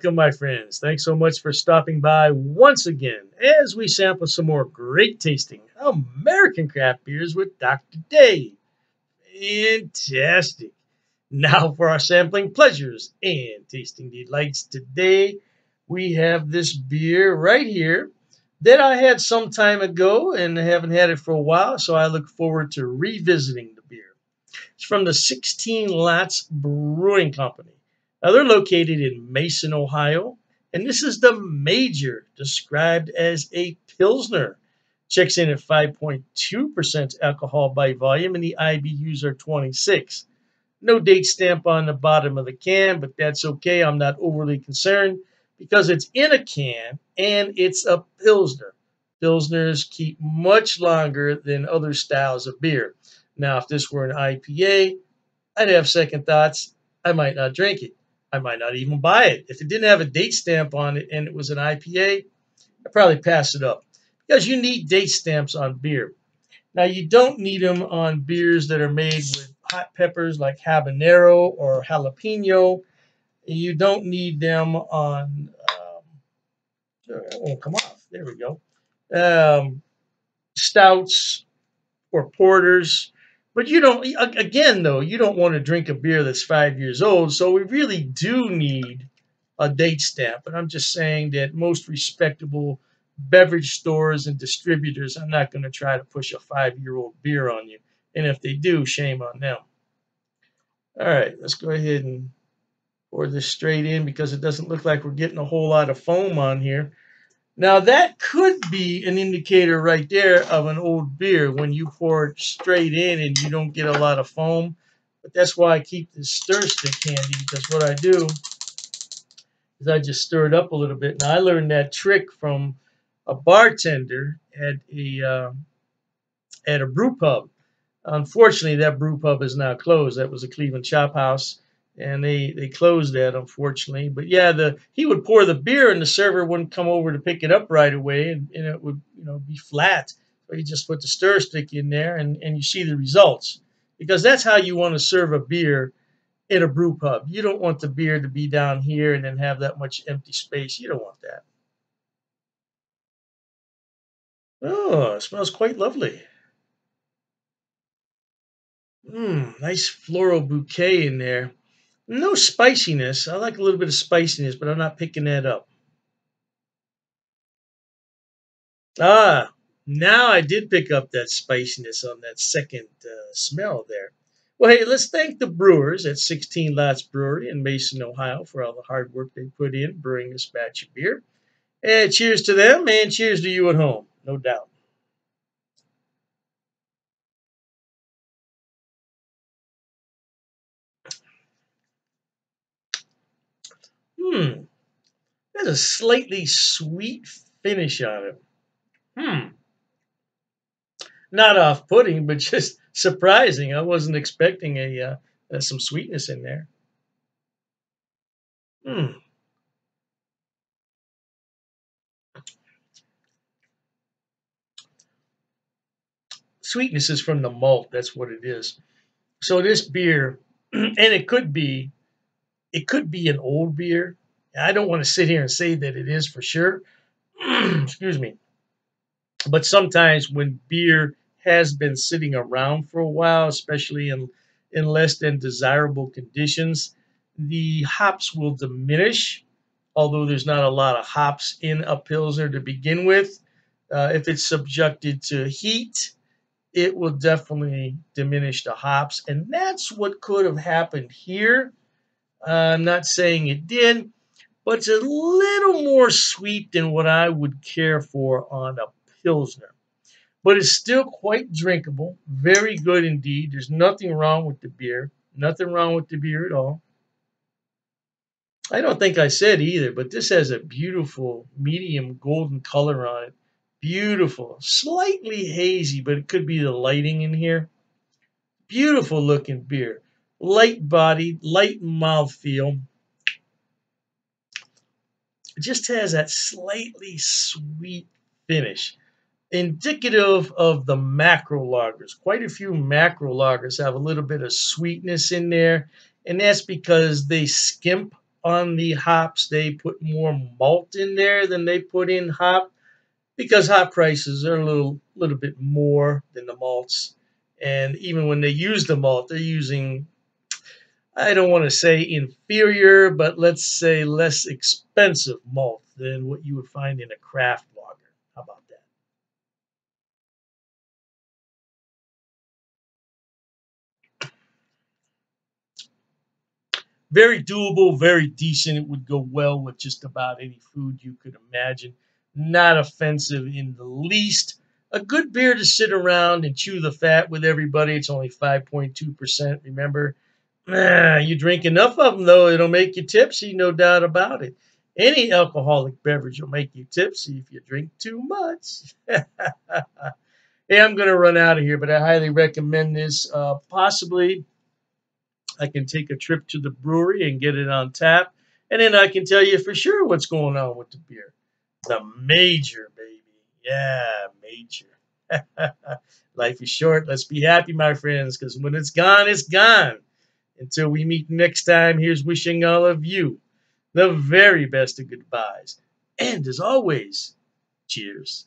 Welcome, my friends. Thanks so much for stopping by once again as we sample some more great tasting American craft beers with Dr. Dave. Fantastic. Now for our sampling pleasures and tasting delights. Today we have this beer right here that I had some time ago and haven't had it for a while, so I look forward to revisiting the beer. It's from the 16 Lots Brewing Company. Now they're located in Mason, Ohio, and this is the major, described as a Pilsner. Checks in at 5.2% alcohol by volume, and the IBUs are 26. No date stamp on the bottom of the can, but that's okay. I'm not overly concerned because it's in a can and it's a Pilsner. Pilsners keep much longer than other styles of beer. Now, if this were an IPA, I'd have second thoughts. I might not drink it. I might not even buy it. If it didn't have a date stamp on it and it was an IPA, I'd probably pass it up because you need date stamps on beer. Now, you don't need them on beers that are made with hot peppers like habanero or jalapeno. You don't need them on, um, won't come off. There we go. Um, stouts or porters but you don't, again, though, you don't want to drink a beer that's five years old. So we really do need a date stamp. But I'm just saying that most respectable beverage stores and distributors are not going to try to push a five year old beer on you. And if they do, shame on them. All right, let's go ahead and pour this straight in because it doesn't look like we're getting a whole lot of foam on here. Now that could be an indicator right there of an old beer when you pour it straight in and you don't get a lot of foam. But that's why I keep this stir stick handy because what I do is I just stir it up a little bit. Now I learned that trick from a bartender at a uh, at a brew pub. Unfortunately, that brew pub is now closed. That was a Cleveland Chop House and they they closed that unfortunately. But yeah, the he would pour the beer and the server wouldn't come over to pick it up right away, and, and it would you know be flat. But you just put the stir stick in there, and and you see the results because that's how you want to serve a beer in a brew pub. You don't want the beer to be down here and then have that much empty space. You don't want that. Oh, it smells quite lovely. Mmm, nice floral bouquet in there. No spiciness. I like a little bit of spiciness, but I'm not picking that up. Ah, now I did pick up that spiciness on that second uh, smell there. Well, hey, let's thank the brewers at 16 Lots Brewery in Mason, Ohio for all the hard work they put in brewing this batch of beer. And cheers to them and cheers to you at home, no doubt. Hmm. There's a slightly sweet finish on it. Hmm. Not off-putting, but just surprising. I wasn't expecting a uh, uh, some sweetness in there. Hmm. Sweetness is from the malt. That's what it is. So this beer, and it could be it could be an old beer. I don't want to sit here and say that it is for sure. Excuse me. But sometimes when beer has been sitting around for a while, especially in, in less than desirable conditions, the hops will diminish. Although there's not a lot of hops in a Pilsner to begin with, uh, if it's subjected to heat, it will definitely diminish the hops. And that's what could have happened here I'm not saying it did, but it's a little more sweet than what I would care for on a Pilsner. But it's still quite drinkable. Very good indeed. There's nothing wrong with the beer. Nothing wrong with the beer at all. I don't think I said either, but this has a beautiful medium golden color on it. Beautiful. Slightly hazy, but it could be the lighting in here. Beautiful looking beer light bodied, light mouth feel. It just has that slightly sweet finish, indicative of the macro lagers. Quite a few macro lagers have a little bit of sweetness in there, and that's because they skimp on the hops. They put more malt in there than they put in hop because hop prices are a little little bit more than the malts. And even when they use the malt, they're using I don't want to say inferior, but let's say less expensive malt than what you would find in a craft lager. How about that? Very doable, very decent. It would go well with just about any food you could imagine. Not offensive in the least. A good beer to sit around and chew the fat with everybody. It's only 5.2%. Remember, You drink enough of them, though, it'll make you tipsy, no doubt about it. Any alcoholic beverage will make you tipsy if you drink too much. hey, I'm going to run out of here, but I highly recommend this. Uh, possibly, I can take a trip to the brewery and get it on tap, and then I can tell you for sure what's going on with the beer. The major, baby. Yeah, major. Life is short. Let's be happy, my friends, because when it's gone, it's gone. Until we meet next time, here's wishing all of you the very best of goodbyes. And as always, cheers.